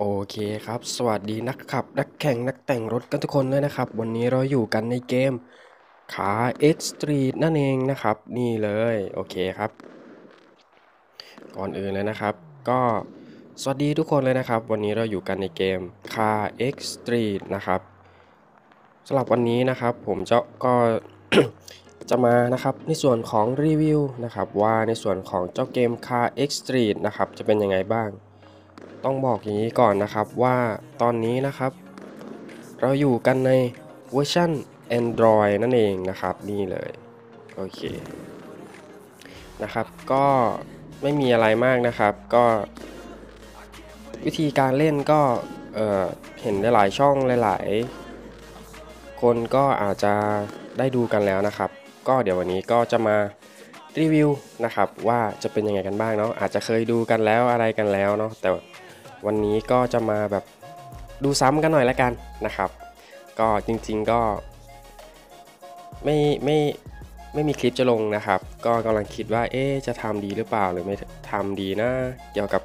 โอเคครับ สวัสดีนักขับ นักแข่งนักแต่งรถกันทุกคนเลยนะครับ วันนี้เราอยู่กันในเกม Car X Street นั่นเองนะครับ นี่เลยโอเคครับ ก่อนอื่นเลยนะครับ ก็สวัสดีทุกคนเลยนะครับ วันนี้เราอยู่กันในเกม Car X Street นะครับสำหรับวันนี้นะครับ ผมจะก็จะมานะครับในส่วนของรีวิวนะครับว่าในส่วนของเจ้าเกม Car X Street นะครับจะเป็นยังไงบ้าง ต้องบอกอย่างนี้ก่อนนะครับว่าตอนนี้นะครับ เราอยู่กันในเวอร์ชัน Android นั่นเองนะครับนี่เลยโอเคนะครับก็ไม่มีอะไรมากนะครับ ก็ วิธีการเล่นก็เเห็นหลายๆช่องหลาย ๆ คนก็อาจจะได้ดูกันแล้วนะครับ ก็เดี๋ยววันนี้ก็จะมารีวิวนะครับว่าจะเป็นยังไงกันบ้างเนาะอาจจะเคยดูกันแล้วอะไรกันแล้วเนาะแต่ วันนี้ก็จะมาแบบดูซ้ำกันหน่อยแล้วกันนะครับ ก็จริงๆก็ไม่ไม่ไม่มีคลิปจะลงนะครับ ก็กำลังคิดว่าเอ๊จะทำดีหรือเปล่าหรือไม่ทำดีนะเกี่ยวกับ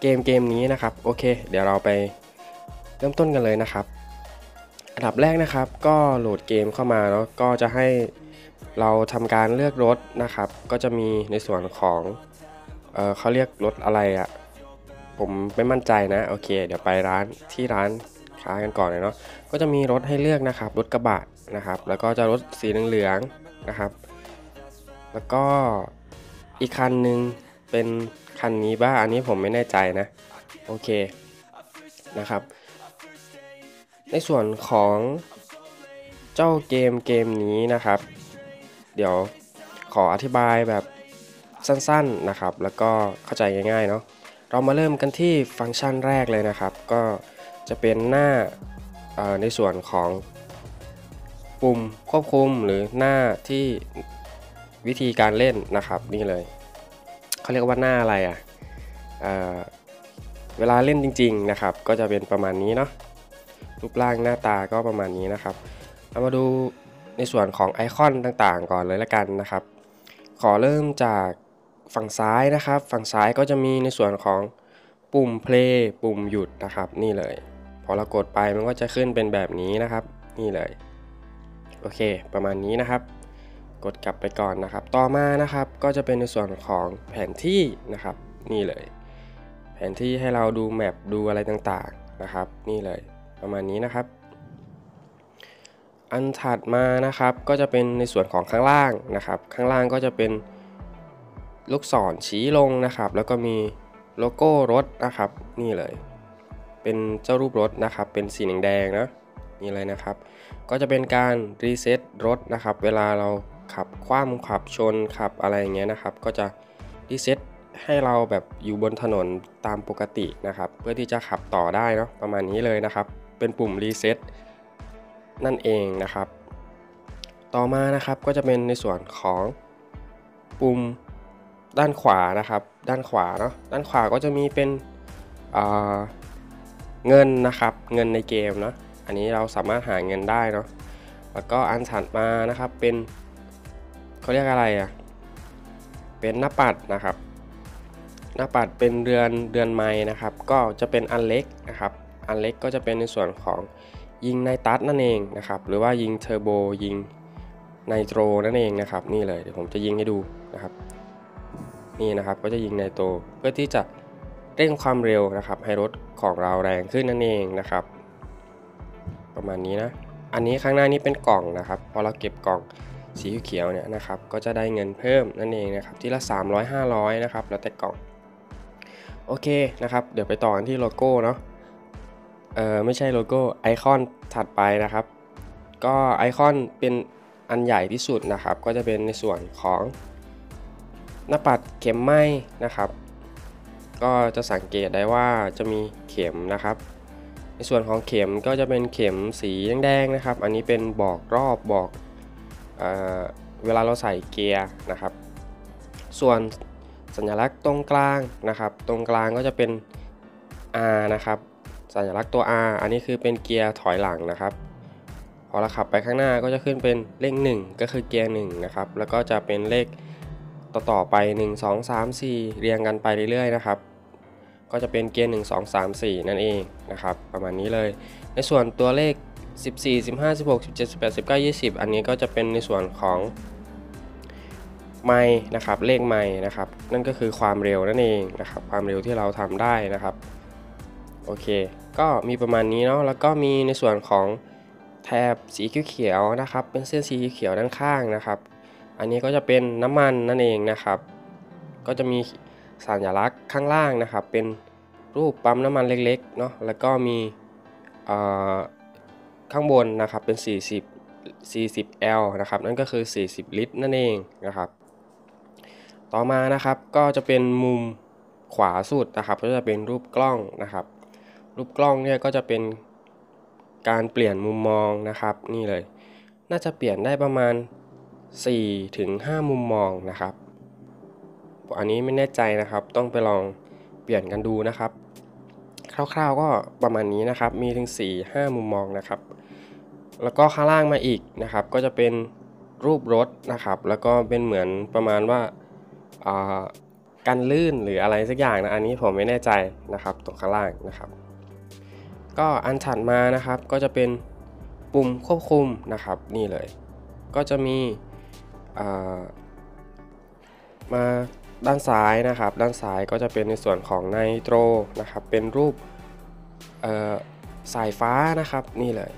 เกมเกมนี้นะครับ โอเค เดี๋ยวเราไปเริ่มต้นกันเลยนะครับ อันดับแรกนะครับ ก็โหลดเกมเข้ามาเนาะก็จะให้เราทำการเลือกรถนะครับ ก็จะมีในส่วนของเออเขาเรียกรถอะไรอะ่ะ ผมไม่มั่นใจนะโอเค เดี๋ยวไปร้านที่ร้านค้ากันก่อนเลยเนาะก็จะมีรถให้เลือกนะครับรถกระบะนะครับ แล้วก็จะรถสีเหลืองๆนะครับ แล้วก็อีกคันหนึ่งเป็นคันนี้บ้าอันนี้ผมไม่แน่ใจนะโอเคนะครับ ในส่วนของเจ้าเกมเกมนี้นะครับ เดี๋ยวขออธิบายแบบสั้นๆนะครับ แล้วก็เข้าใจง่ายๆเนาะ เรามาเริ่มกันที่ฟังก์ชันแรกเลยนะครับ ก็จะเป็นหน้าในส่วนของปุ่มควบคุมหรือหน้าที่วิธีการเล่นนะครับนี่เลยเขาเรียกว่าหน้าอะไรอะเวลาเล่นจริง ๆนะครับ ก็จะเป็นประมาณนี้เนาะรูปร่างหน้าตาก็ประมาณนี้นะครับเรามาดูในส่วนของไอคอนต่างๆ ก่อนเลยละกันนะครับ ขอเริ่มจาก ฝั่งซ้ายนะครับ ฝั่งซ้ายก็จะมีในส่วนของปุ่ม play ปุ่มหยุดนะครับ นี่เลย พอเรากดไปมันก็จะขึ้นเป็นแบบนี้นะครับ นี่เลย โอเค ประมาณนี้นะครับ กดกลับไปก่อนนะครับ ต่อมานะครับ ก็จะเป็นในส่วนของแผนที่นะครับ นี่เลย แผนที่ให้เราดู map ดูอะไรต่างๆนะครับ นี่เลย ประมาณนี้นะครับอันถัดมานะครับก็จะเป็นในส่วนของข้างล่างนะครับ ข้างล่างก็จะเป็น ลูกศรชี้ลงนะครับ แล้วก็มีโลโก้รถนะครับ นี่เลย เป็นเจ้ารูปรถนะครับ เป็นสีแดงๆนะนี่เลยนะครับ ก็จะเป็นการ reset รถนะครับ เวลาเราขับคว่ำขับชนขับอะไรอย่างเงี้ยนะครับ ก็จะ reset ให้เราแบบอยู่บนถนนตามปกตินะครับ เพื่อที่จะขับต่อได้เนาะประมาณนี้เลยนะครับ เป็นปุ่ม reset นั่นเองนะครับ ต่อมานะครับก็จะเป็นในส่วนของปุ่ม ด้านขวานะครับ ด้านขวาเนาะด้านขวาก็จะมีเป็นเงินนะครับ เงินในเกมเนาะอันนี้เราสามารถหาเงินได้เนาะแล้วก็อันถัดมานะครับเป็นเขาเรียกอะไรอะ่ะเป็นหน้าปัดนะครับ หน้าปัดเป็นเรือนเรือนไม้นะครับ ก็จะเป็นอันเล็กนะครับ อันเล็กก็จะเป็นในส่วนของยิงไนตัสนั่นเองนะครับ หรือว่ายิงเทอร์โบยิงไนโตรนั่นเองนะครับ นี่เลยเดี๋ยวผมจะยิงให้ดูนะครับ นี่นะครับก็จะยิงในตัวเพื่อที่จะเร่งความเร็วนะครับ ให้รถของเราแรงขึ้นนั่นเองนะครับ ประมาณนี้นะ อันนี้ข้างหน้านี้เป็นกล่องนะครับ พอเราเก็บกล่องสีเขียวเนี่ยนะครับ ก็จะได้เงินเพิ่มนั่นเองนะครับ ที่ละ 300 500 นะครับ แล้วแต่กล่อง โอเคนะครับ เดี๋ยวไปต่อกันที่โลโก้เนาะ เออไม่ใช่โลโก้ ไอคอนถัดไปนะครับ ก็ไอคอนเป็นอันใหญ่ที่สุดนะครับ ก็จะเป็นในส่วนของ หน้าปัดเข็มไหมนะครับ ก็จะสังเกตได้ว่าจะมีเข็มนะครับ ในส่วนของเข็มก็จะเป็นเข็มสีแดงๆนะครับ อันนี้เป็นบอกรอบบอกเอเวลาเราใส่เกียร์นะครับ ส่วนสัญลักษณ์ตรงกลางนะครับ ตรงกลางก็จะเป็น R นะครับ สัญลักษณ์ตัว R อันนี้คือเป็นเกียร์ถอยหลังนะครับพอเราขับไปข้างหน้าก็จะขึ้นเป็นเลข 1 ก็คือเกียร์1นะครับ แล้วก็จะเป็นเลข ต่อต่อไป 1 2 3 4 เรียงกันไปเรื่อยๆนะครับ ก็จะเป็นเกียร์ 1 2 3 4 นั่นเองนะครับ ประมาณนี้เลย ในส่วนตัวเลข 14 15 16 17 18 19 20 อันนี้ก็จะเป็นในส่วนของไม้นะครับ เลขไม้นะครับ นั่นก็คือความเร็วนั่นเองนะครับ ความเร็วที่เราทำได้นะครับ โอเค ก็มีประมาณนี้เนาะ แล้วก็มีในส่วนของแถบสีเขียวๆนะครับ เป็นเส้นสีเขียวด้านข้างนะครับ อันนี้ก็จะเป็นน้ำมันนั่นเองนะครับ ก็จะมีสัญลักษณ์ข้างล่างนะครับ เป็นรูปปั๊มน้ำมันเล็กๆเนาะแล้วก็มีข้างบนนะครับเป็น 40 40L นะครับนั่นก็คือ 40 ลิตรนั่นเองนะครับ ต่อมานะครับก็จะเป็นมุมขวาสุดนะครับ ก็จะเป็นรูปกล้องนะครับ รูปกล้องเนี่ยก็จะเป็นการเปลี่ยนมุมมองนะครับ นี่เลย น่าจะเปลี่ยนได้ประมาณ 4ถึง5มุมมองนะครับอันนี้ไม่แน่ใจนะครับ ต้องไปลองเปลี่ยนกันดูนะครับ คร่าวๆก็ประมาณนี้นะครับ มีถึง 4-5 มุมมองนะครับ แล้วก็ข้างล่างมาอีกนะครับ ก็จะเป็นรูปรถนะครับ แล้วก็เป็นเหมือนประมาณว่ากันลื่นหรืออะไรสักอย่างนะอันนี้ผมไม่แน่ใจนะครับตรงข้างล่างนะครับ ก็อันถัดมานะครับก็จะเป็นปุ่มควบคุมนะครับนี่เลย ก็จะมี มาด้านซ้ายนะครับ ด้านซ้ายก็จะเป็นในส่วนของไนโตรนะครับ เป็นรูปสายฟ้านะครับนี่เลย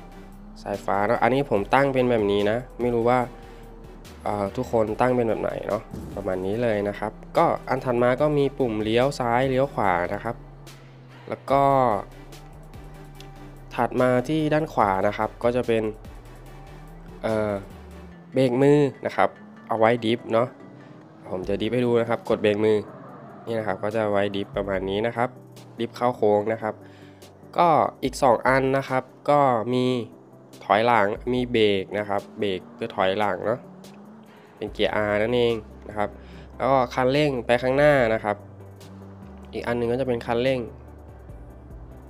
สายฟ้าแล้วอันนี้ผมตั้งเป็นแบบนี้นะ ไม่รู้ว่าทุกคนตั้งเป็นแบบไหนเนาะประมาณนี้เลยนะครับ ก็อันถัดมาก็มีปุ่มเลี้ยวซ้ายเลี้ยวขวานะครับ แล้วก็ ถัดมาที่ด้านขวานะครับก็จะเป็นเบรกมือนะครับ เอาไว้ดิฟเนาะผมจะดิฟให้ดูนะครับ กดเบรกมือนี่นะครับก็จะไว้ดิฟประมาณนี้นะครับ ดิฟเข้าโค้งนะครับ ก็อีก 2 อันนะครับ ก็มีถอยหลังมีเบรกนะครับ เบรกเพื่อถอยหลังเนาะเป็นเกียร์ R นั่นเองนะครับ แล้วก็คันเร่งไปข้างหน้านะครับ อีกอันนึงก็จะเป็นคันเร่ง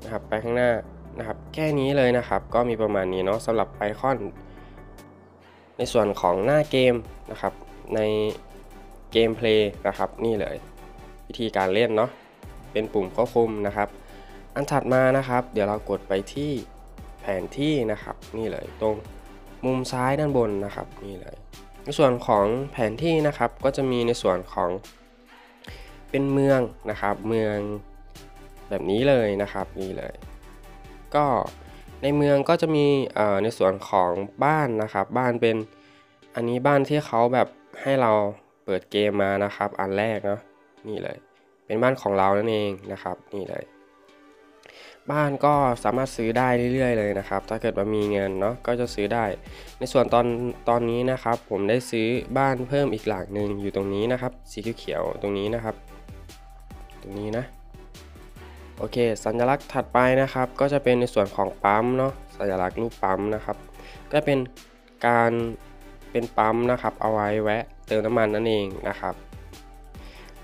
นะครับไปข้างหน้านะครับ แค่นี้เลยนะครับ ก็มีประมาณนี้เนาะสำหรับไอคอน ในส่วนของหน้าเกม นะครับ ในเกมเพลย์นะครับนี่เลย วิธีการเล่นเนาะเป็นปุ่มควบคุมนะครับ อันถัดมานะครับ เดี๋ยวเรากดไปที่แผนที่นะครับนี่เลยตรงมุมซ้ายด้านบนนะครับนี่เลย ในส่วนของแผนที่นะครับก็จะมีในส่วนของเป็นเมืองนะครับ เมืองแบบนี้เลยนะครับนี่เลย ก็ในเมืองก็จะมีในส่วนของบ้านนะครับ บ้านเป็น อันนี้บ้านที่เขาแบบให้เราเปิดเกมมานะครับ อันแรกเนาะนี่เลย เป็นบ้านของเรานั่นเองนะครับนี่เลย บ้านก็สามารถซื้อได้เรื่อยๆ เลยนะครับ ถ้าเกิดว่ามีเงินเนาะก็จะซื้อได้ ในส่วนตอนตอนนี้นะครับ ผมได้ซื้อบ้านเพิ่มอีกหลังหนึ่งอยู่ตรงนี้นะครับ สีเขียวๆตรงนี้นะครับ ตรงนี้นะโอเค สัญลักษณ์ถัดไปนะครับ ก็จะเป็นในส่วนของปั๊มเนาะสัญลักษณ์รูปปั๊มนะครับ ก็เป็นการ เป็นปั๊มนะครับ เอาไว้แวะเติมน้ำมันนั่นเองนะครับ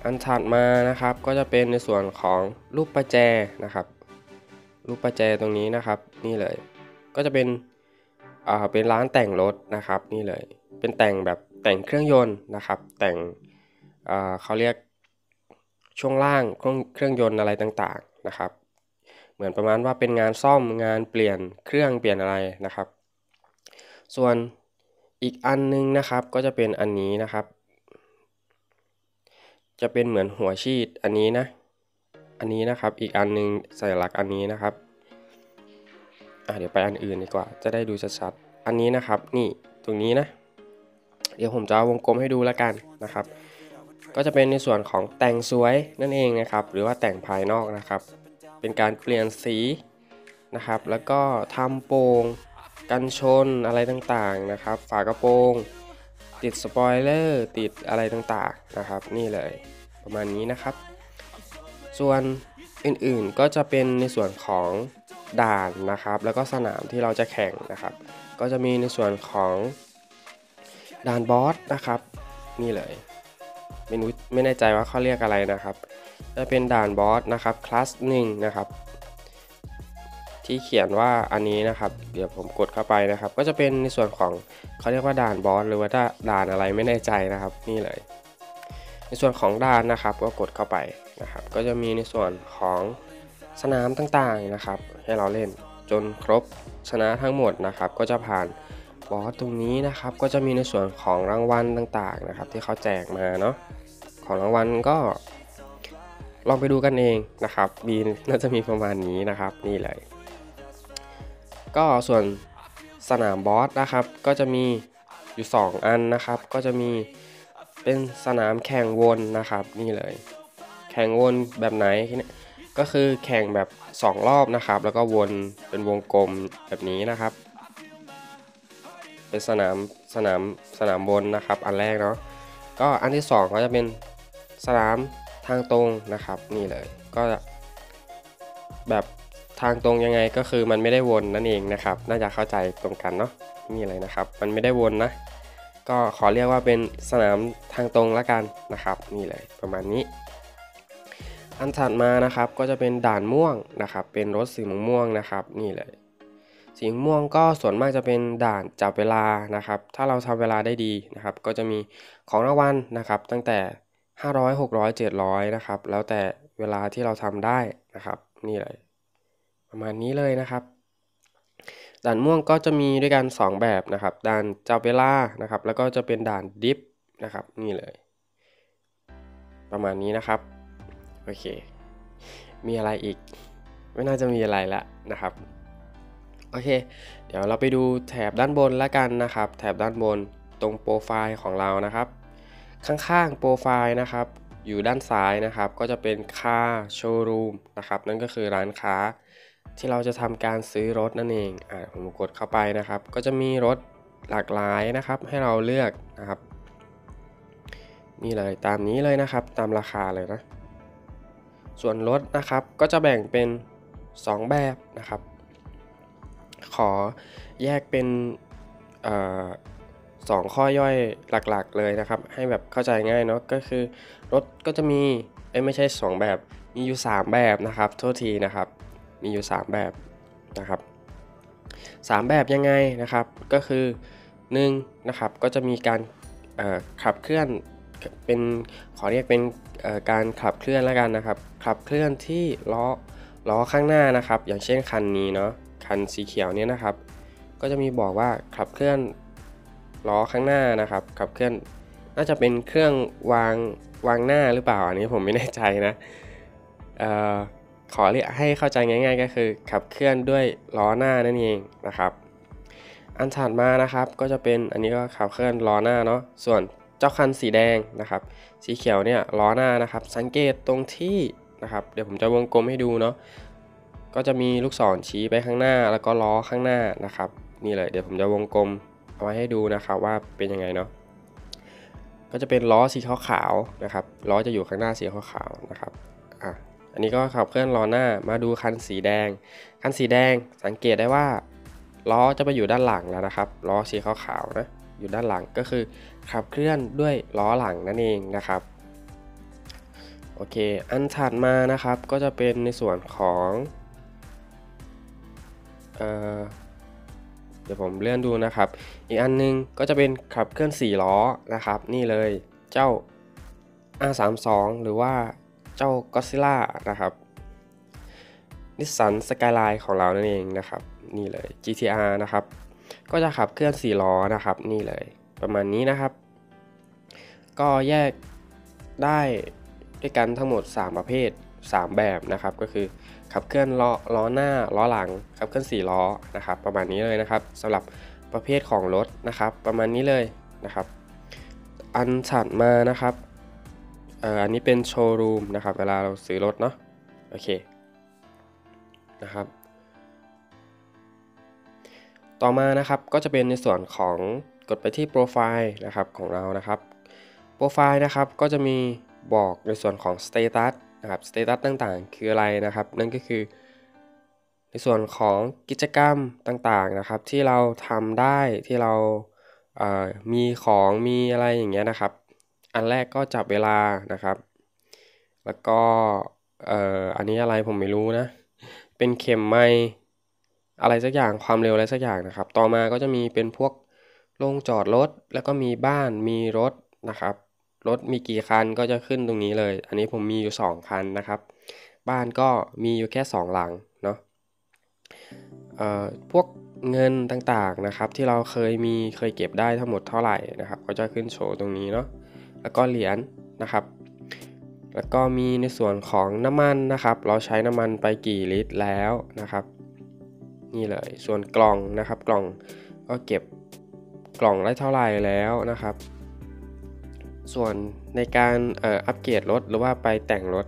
อันถัดมานะครับก็จะเป็นในส่วนของรูปประแจนะครับ รูปประแจตรงนี้นะครับ นี่เลย ก็จะเป็นอ่าเป็นร้านแต่งรถนะครับ นี่เลย เป็นแต่งแบบแต่งเครื่องยนต์นะครับ แต่งอ่าเขาเรียกช่วงล่างเครื่องเครื่องยนต์อะไรต่างๆนะครับ เหมือนประมาณว่าเป็นงานซ่อมงานเปลี่ยนเครื่องเปลี่ยนอะไรนะครับ ส่วน อีกอันนึงนะครับก็จะเป็นอันนี้นะครับ จะเป็นเหมือนหัวชีตอันนี้นะ อันนี้นะครับอีกอันนึงสัญลักษณ์อันนี้นะครับอะเดี๋ยวไปอันอื่นดีกว่า จะได้ดูชัดๆอันนี้นะครับนี่ตรงนี้นะ เดี๋ยวผมจะวงกลมให้ดูแล้วกันนะครับ ก็จะเป็นในส่วนของแต่งสวยนั่นเองนะครับ หรือว่าแต่งภายนอกนะครับ เป็นการเปลี่ยนสีนะครับ แล้วก็ทำโปร่ง กันชนอะไรต่างๆนะครับ ฝากระโปรง ติดสปอยเลอร์ติดอะไรต่างๆนะครับ นี่เลยประมาณนี้นะครับ ส่วนอื่นๆก็จะเป็นในส่วนของด่านนะครับ แล้วก็สนามที่เราจะแข่งนะครับ ก็จะมีในส่วนของด่านบอสนะครับ นี่เลยไม่รู้ไม่แน่ใจว่าเขาเรียกอะไรนะครับ จะเป็นด่านบอสนะครับคลาสหนึ่งนะครับ ที่เขียนว่าอันนี้นะครับ เดี๋ยวผมกดเข้าไปนะครับ ก็จะเป็นในส่วนของเขาเรียกว่าด่านบอสหรือว่าด่านอะไรไม่แน่ใจนะครับ นี่เลย ในส่วนของด่านนะครับ ก็กดเข้าไปนะครับ ก็จะมีในส่วนของสนามต่างๆนะครับ ให้เราเล่นจนครบชนะทั้งหมดนะครับ ก็จะผ่านบอสตรงนี้นะครับ ก็จะมีในส่วนของรางวัลต่างๆนะครับ ที่เขาแจกมาเนาะของรางวัลก็ลองไปดูกันเองนะครับ บีน่าจะมีประมาณนี้นะครับ นี่เลย ก็ส่วนสนามบอสนะครับ ก็จะมีอยู่ 2 อันนะครับ ก็จะมีเป็นสนามแข่งวนนะครับนี่เลย แข่งวนแบบไหนก็คือแข่งแบบ 2 รอบนะครับ แล้วก็วนเป็นวงกลมแบบนี้นะครับ เป็นสนามสนามสนามบนนะครับ อันแรกเนาะก็อันที่ 2 ก็จะเป็นสนามทางตรงนะครับ นี่เลยก็แบบ ทางตรงยังไงก็คือมันไม่ได้วนนั่นเองนะครับ น่าจะเข้าใจตรงกันเนาะนี่เลยนะครับ มันไม่ได้วนนะ ก็ขอเรียกว่าเป็นสนามทางตรงละกันนะครับ นี่เลยประมาณนี้ อันถัดมานะครับก็จะเป็นด่านม่วงนะครับ เป็นรถสีม่วงนะครับ นี่เลยสีม่วงก็ส่วนมากจะเป็นด่านจับเวลานะครับ ถ้าเราทำเวลาได้ดีนะครับ ก็จะมีของรางวัลนะครับ ตั้งแต่ 500 600 700 นะครับ แล้วแต่เวลาที่เราทำได้นะครับ นี่เลย ประมาณนี้เลยนะครับ ด่านม่วงก็จะมีด้วยกัน 2 แบบนะครับ ด่านจับเวลานะครับ แล้วก็จะเป็นด่านดิฟนะครับ นี่เลย ประมาณนี้นะครับ โอเค มีอะไรอีก ไม่น่าจะมีอะไรละนะครับ โอเค เดี๋ยวเราไปดูแถบด้านบนแล้วกันนะครับ แถบด้านบนตรงโปรไฟล์ของเรานะครับ ข้างๆโปรไฟล์นะครับ อยู่ด้านซ้ายนะครับ ก็จะเป็นค่าโชว์รูมนะครับ นั่นก็คือร้านค้า ที่เราจะทำการซื้อรถนั่นเองอ่าผมกดเข้าไปนะครับ ก็จะมีรถหลากหลายนะครับ ให้เราเลือกนะครับนี่เลยตามนี้เลยนะครับ ตามราคาเลยนะ ส่วนรถนะครับก็จะแบ่งเป็น 2 แบบนะครับ ขอแยกเป็นสองข้อย่อยหลักๆเลยนะครับ ให้แบบเข้าใจง่ายเนาะก็คือรถก็จะมีไม่ใช่ 2 แบบมีอยู่ 3 แบบนะครับโทษทีนะครับ มีอยู่ 3 แบบนะครับ3แบบยังไงนะครับ ก็คือ1นะครับก็จะมีการขับเคลื่อนเป็นขอเรียกเป็นการขับเคลื่อนแล้วกันนะครับ ขับเคลื่อนที่ล้อล้อข้างหน้านะครับ อย่างเช่นคันนี้เนาะคันสีเขียวเนี่ยนะครับ ก็จะมีบอกว่าขับเคลื่อนล้อข้างหน้านะครับ ขับเคลื่อนน่าจะเป็นเครื่องวางวางหน้าหรือเปล่าอันนี้ผมไม่แน่ใจนะ ขอเรียกให้เข้าใจง่าย ๆ ก็คือ ขับเคลื่อนด้วยล้อหน้านั่นเองนะครับ อันถัดมานะครับก็จะเป็นอันนี้ก็ขับเคลื่อนล้อหน้าเนาะส่วนเจ้าคันสีแดงนะครับ สีเขียวเนี่ยล้อหน้านะครับ สังเกตตรงที่นะครับ เดี๋ยวผมจะวงกลมให้ดูเนาะก็จะมีลูกศรชี้ไปข้างหน้า แล้วก็ล้อข้างหน้านะครับ นี่เลยเดี๋ยวผมจะวงกลมเอาไว้ให้ดูนะครับว่าเป็นยังไงเนาะก็จะเป็นล้อสีขาวๆนะครับล้อจะอยู่ข้างหน้าสีขาวๆนะครับอะ อันนี้ก็ขับเคลื่อนล้อหน้ามาดูคันสีแดง คันสีแดงสังเกตได้ว่าล้อจะไปอยู่ด้านหลังแล้วนะครับล้อสีขาวๆนะอยู่ด้านหลังก็คือขับเคลื่อนด้วยล้อหลังนั่นเองนะครับโอเค อันถัดมานะครับก็จะเป็นในส่วนของเเดี๋ยวผมเลื่อนดูนะครับ อีกอันนึงก็จะเป็นขับเคลื่อน4ล้อนะครับ นี่เลยเจ้า R32 หรือว่า เจ้า Godzilla นะครับนิสสันสกายไลน์ของเรานั่นเองนะครับ นี่เลย GTR นะครับ ก็จะขับเคลื่อน 4 ล้อนะครับ นี่เลย ประมาณนี้นะครับ ก็แยกได้ด้วยกันทั้งหมด 3 ประเภท 3 แบบนะครับ ก็คือขับเคลื่อนล้อล้อหน้าล้อหลังขับเคลื่อน 4 ล้อนะครับ ประมาณนี้เลยนะครับสำหรับประเภทของรถนะครับ ประมาณนี้เลยนะครับ อันถัดมานะครับ เอ่ออันนี้เป็นโชว์รูมนะครับ เวลาเราซื้อรถเนาะโอเคนะครับ ต่อมานะครับก็จะเป็นในส่วนของกดไปที่โปรไฟล์นะครับของเรานะครับโปรไฟล์นะครับก็จะมีบอกในส่วนของ status นะครับ status ต่างๆ คืออะไรนะครับ นั่นก็คือ ในส่วนของกิจกรรมต่างๆนะครับ ที่เราทำได้ที่เราเามีของมีอะไรอย่างเงี้ยนะครับ อันแรกก็จับเวลานะครับ แล้วก็อันนี้อะไรผมไม่รู้นะ เป็นเข็มไม้อะไรสักอย่างความเร็วอะไรสักอย่างนะครับ ต่อมาก็จะมีเป็นพวกโรงจอดรถ แล้วก็มีบ้านมีรถนะครับ รถมีกี่คันก็จะขึ้นตรงนี้เลย อันนี้ผมมีอยู่ 2 คันนะครับ บ้านก็มีอยู่แค่ 2 หลังเนาะเอ่อพวกเงินต่างๆนะครับที่เราเคยมีเคยเก็บได้ทั้งหมดเท่าไหร่นะครับ ก็จะขึ้นโชว์ตรงนี้เนาะ แล้วก็เหรียญนะครับ แล้วก็มีในส่วนของน้ำมันนะครับ เราใช้น้ำมันไปกี่ลิตรแล้วนะครับ นี่เลยส่วนกล่องนะครับ กล่องก็เก็บกล่องได้เท่าไหร่แล้วนะครับ ส่วนในการอ,อ,อัปเกรดรถหรือว่าไปแต่งรถ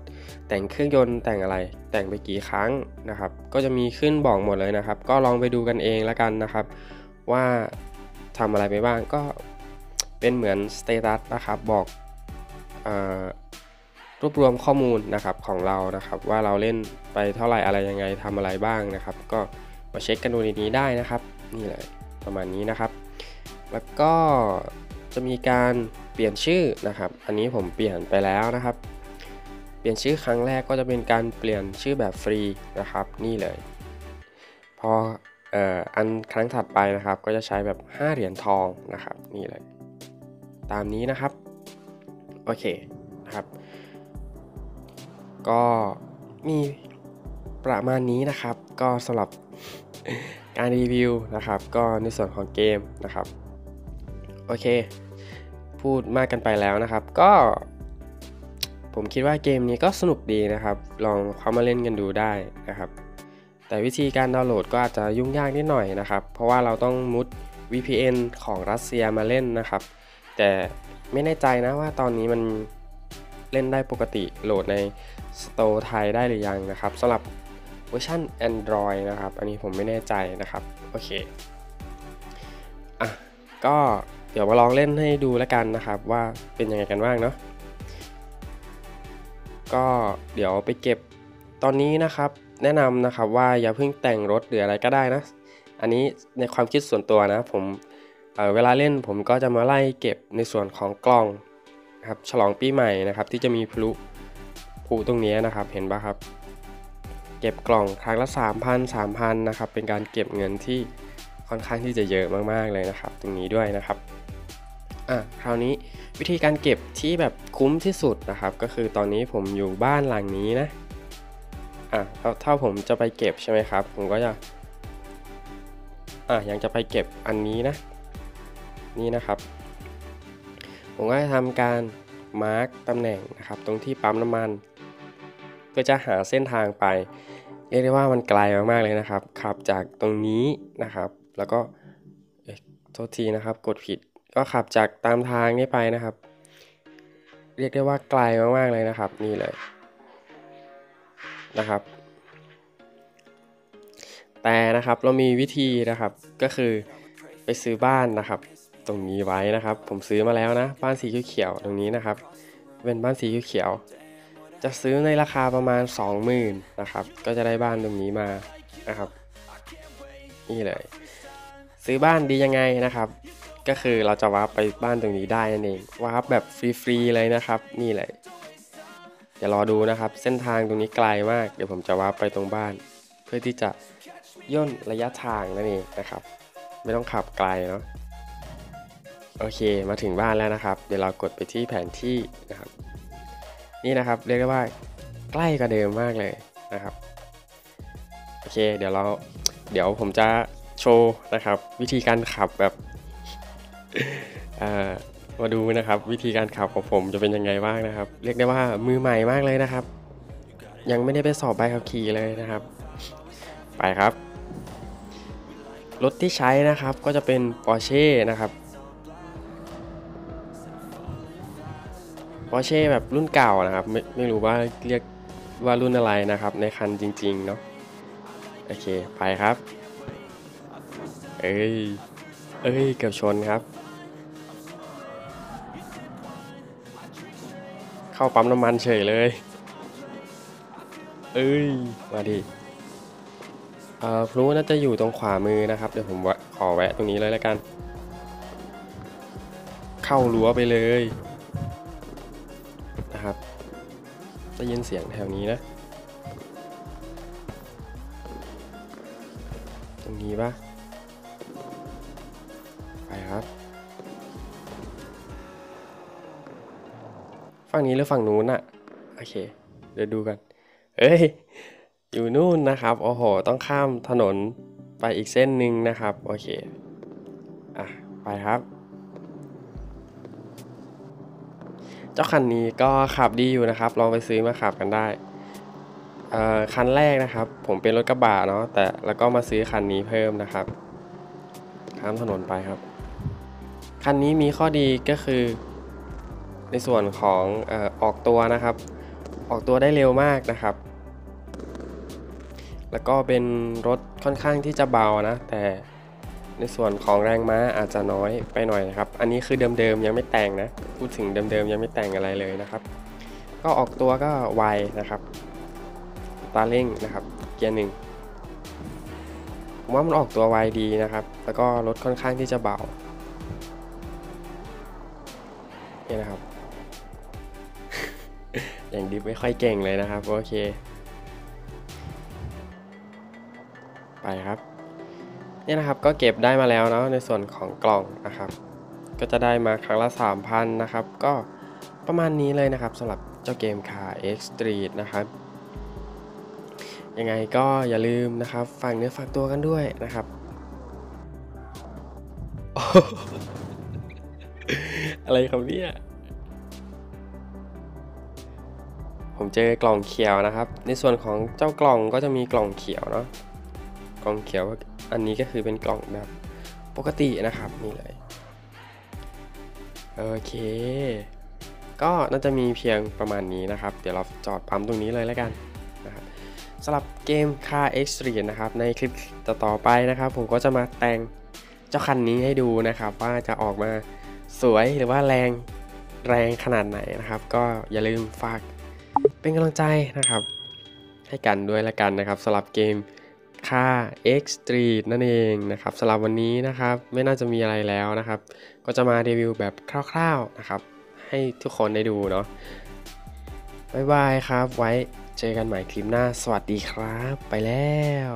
แต่งเครื่องยนต์แต่งอะไร แต่งไปกี่ครั้งนะครับ ก็จะมีขึ้นบอกหมดเลยนะครับ ก็ลองไปดูกันเองแล้วกันนะครับ ว่าทำอะไรไปบ้างก็ เป็นเหมือน status นะครับบอกอรวบรวมข้อมูลนะครับของเรานะครับ ว่าเราเล่นไปเท่าไหร่อะไรยังไงทำอะไรบ้างนะครับ ก็มาเช็คกันดูในนี้ได้นะครับ นี่เลยประมาณนี้นะครับ แล้วก็จะมีการเปลี่ยนชื่อนะครับ อันนี้ผมเปลี่ยนไปแล้วนะครับ เปลี่ยนชื่อครั้งแรกก็จะเป็นการเปลี่ยนชื่อแบบฟรีนะครับ นี่เลย พออ,อ,อันครั้งถัดไปนะครับ ก็จะใช้แบบ 5 เหรียญทองนะครับ นี่เลย ตามนี้นะครับ โอเคนะครับ ก็มีประมาณนี้นะครับ ก็สำหรับการรีวิวนะครับ ก็ในส่วนของเกมนะครับ โอเค พูดมากกันไปแล้วนะครับ ก็ ผมคิดว่าเกมนี้ก็สนุกดีนะครับ ลองเข้ามาเล่นกันดูได้นะครับ แต่วิธีการดาวน์โหลดก็อาจจะยุ่งยากนิดหน่อยนะครับ เพราะว่าเราต้องมุด VPN ของรัสเซียมาเล่นนะครับ แต่ไม่แน่ใจนะว่าตอนนี้มันเล่นได้ปกติโหลดใน Store ไทยได้หรือยังนะครับสำหรับเวอร์ชัน Android นะครับ อันนี้ผมไม่แน่ใจนะครับ โอเค อะ ก็เดี๋ยวมาลองเล่นให้ดูแล้วกันนะครับ ว่าเป็นยังไงกันบ้างเนาะ ก็เดี๋ยวไปเก็บตอนนี้นะครับ แนะนำนะครับว่าอย่าเพิ่งแต่งรถหรืออะไรก็ได้นะ อันนี้ในความคิดส่วนตัวนะ ผม เเวลาเล่นผมก็จะมาไล่เก็บในส่วนของกล้องนะครับฉลองปีใหม่นะครับ ที่จะมีพลุพลุตรงนี้นะครับเห็นปะครับ เก็บกล่องครั้งละ 3,000 3,000นะครับเป็นการเก็บเงินที่ค่อนข้างที่จะเยอะมากๆเลยนะครับ ตรงนี้ด้วยนะครับอะคราวนี้วิธีการเก็บที่แบบคุ้มที่สุดนะครับ ก็คือตอนนี้ผมอยู่บ้านหลังนี้นะอะถ้าผมจะไปเก็บใช่ไหมครับ ผมก็จะอะยังจะไปเก็บอันนี้นะ นี่นะครับ ผมก็จะทำการมาร์กตำแหน่งนะครับ ตรงที่ปั๊มน้ำมันเพื่อจะหาเส้นทางไป เรียกได้ว่ามันไกลมากๆเลยนะครับขับจากตรงนี้นะครับ แล้วก็โทษทีนะครับ กดผิดก็ขับจากตามทางนี้ไปนะครับ เรียกได้ว่าไกลมากๆเลยนะครับ นี่เลยนะครับ แต่นะครับเรามีวิธีนะครับก็คือไปซื้อบ้านนะครับ ตรงนี้ไว้นะครับ ผมซื้อมาแล้วนะ บ้านสีเขียวตรงนี้นะครับ เป็นบ้านสีเขียว จะซื้อในราคาประมาณ 20,000นะครับ ก็จะได้บ้านตรงนี้มานะครับ นี่เลย ซื้อบ้านดียังไงนะครับ ก็คือเราจะวาร์ปไปบ้านตรงนี้ได้นั่นเองวาร์ปแบบฟรีๆเลยนะครับ นี่เลยอย่ารอดูนะครับ เส้นทางตรงนี้ไกลมาก เดี๋ยวผมจะวาร์ปไปตรงบ้าน เพื่อที่จะย่นระยะทางนั่นเองนะครับ ไม่ต้องขับไกลเนาะ โอเคมาถึงบ้านแล้วนะครับ เดี๋ยวเรากดไปที่แผนที่นะครับ นี่นะครับเรียกได้ว่าใกล้กว่าเดิมมากเลยนะครับโอเคเดี๋ยวเราเดี๋ยวผมจะโชว์นะครับ วิธีการขับแบบมาดูนะครับ วิธีการขับของผมจะเป็นยังไงบ้างนะครับ เรียกได้ว่ามือใหม่มากเลยนะครับ ยังไม่ได้ไปสอบใบขับขี่เลยนะครับ ไปครับรถที่ใช้นะครับก็จะเป็น Porsche นะครับ Porsche แบบรุ่นเก่านะครับ ไม่ไม่รู้ว่าเรียกว่ารุ่นอะไรนะครับ ในคันจริง ๆ เนาะโอเค ไปครับ เอ้ย เอ้ย เกือบชนครับ เข้าปั๊มน้ำมันเฉยเลย เอ้ย มาดิเอ่อพลุน่าจะอยู่ตรงขวามือนะครับ เดี๋ยวผมขอแวะตรงนี้เลยแล้วกัน เข้ารั้วไปเลย ได้ยินเสียงแถวนี้นะ ตรงนี้ปะไปครับ ฝั่งนี้หรือฝั่งนู้นอะโอเค เดี๋ยวดูกัน เอ้ย อยู่นู่นนะครับ โอ้โห ต้องข้ามถนนไปอีกเส้นหนึ่งนะครับ โอเค อะ ไปครับ เจ้าคันนี้ก็ขับดีอยู่นะครับ ลองไปซื้อมาขับกันได้เอ่อคันแรกนะครับ ผมเป็นรถกระบะเนาะแต่แล้วก็มาซื้อคันนี้เพิ่มนะครับ ข้ามถนนไปครับ คันนี้มีข้อดีก็คือ ในส่วนของเออออกตัวนะครับ ออกตัวได้เร็วมากนะครับ แล้วก็เป็นรถค่อนข้างที่จะเบานะ แต่ ในส่วนของแรงม้าอาจจะน้อยไปหน่อยนะครับ อันนี้คือเดิมๆยังไม่แต่งนะ พูดถึงเดิมๆยังไม่แต่งอะไรเลยนะครับ ก็ออกตัวก็ไวนะครับ ตาเร่งนะครับ เกียร์หนึ่งผมว่ามันออกตัวไวดีนะครับ แล้วก็รถค่อนข้างที่จะเบาเนี่ยนะครับ อย่างดิฟไม่ค่อยเก่งเลยนะครับ โอเค ไปครับ เนี่ยนะครับก็เก็บได้มาแล้วเนาะในส่วนของกล่องนะครับ ก็จะได้มาครั้งละ 3,000 นะครับ ก็ประมาณนี้เลยนะครับสำหรับเจ้าเกม Car X Street นะครับยังไงก็อย่าลืมนะครับฝากเนื้อฝากตัวกันด้วยนะครับ อะไรครับเนี่ยผมเจอกล่องเขียวนะครับ ในส่วนของเจ้ากล่องก็จะมีกล่องเขียวเนาะกล่องเขียว อันนี้ก็คือเป็นกล่องแบบปกตินะครับนี่เลยโอเค ก็น่าจะมีเพียงประมาณนี้นะครับ เดี๋ยวเราจอดปั๊มตรงนี้เลยแล้วกันนะครับสำหรับเกม Car X Street นะครับ ในคลิปต่อๆไปนะครับ ผมก็จะมาแต่งเจ้าคันนี้ให้ดูนะครับ ว่าจะออกมาสวยหรือว่าแรงแรงขนาดไหนนะครับ ก็อย่าลืมฝากเป็นกำลังใจนะครับ ให้กันด้วยละกันนะครับสำหรับเกม ค่า X Street นั่นเองนะครับสำหรับวันนี้นะครับไม่น่าจะมีอะไรแล้วนะครับ ก็จะมารีวิวแบบคร่าวๆนะครับ ให้ทุกคนได้ดูเนาะบ๊ายบายครับ ไว้เจอกันใหม่คลิปหน้า สวัสดีครับ ไปแล้ว